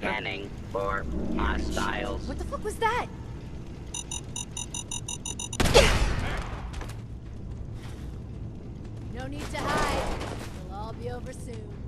Scanning for hostiles. What the fuck was that? No need to hide. We'll all be over soon.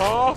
아.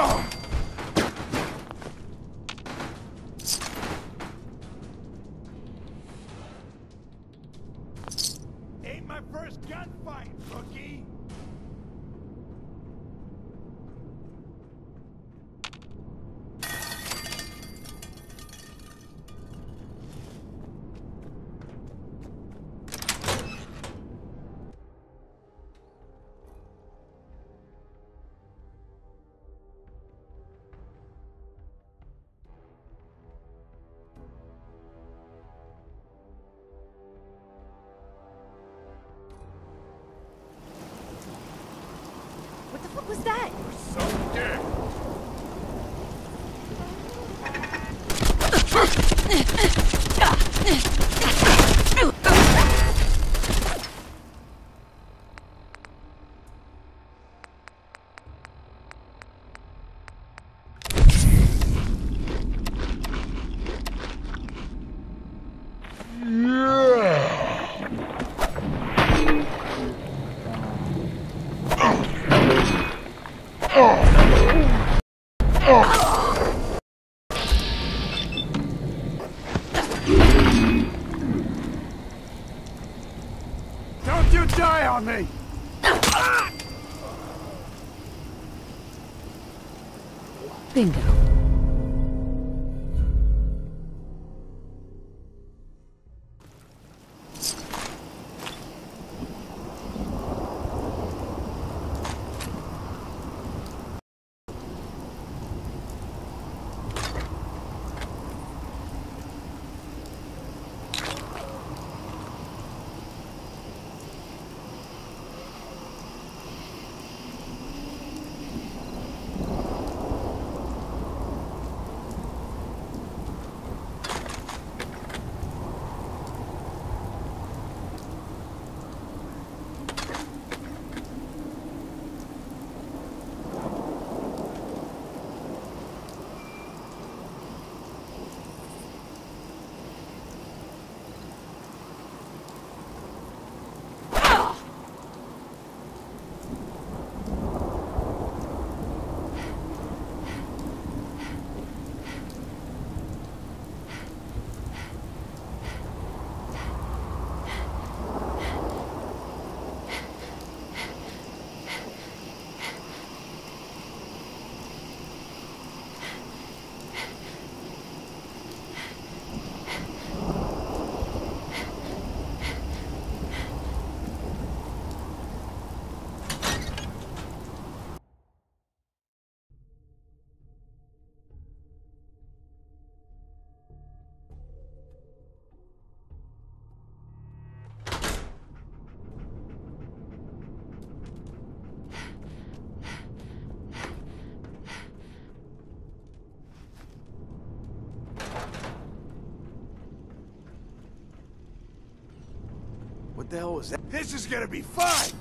Ugh! Don't you die on me! Bingo. The hell was that? This is gonna be fun!